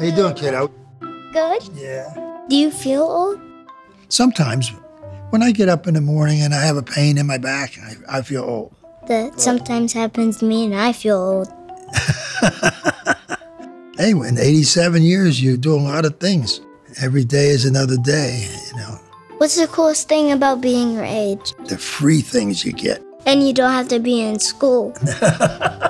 How you doing, kiddo? Good. Yeah. Do you feel old? Sometimes, when I get up in the morning and I have a pain in my back, I, I feel old. That sometimes happens to me and I feel old. Hey, in 87 years, you do a lot of things. Every day is another day, you know. What's the coolest thing about being your age? The free things you get. And you don't have to be in school.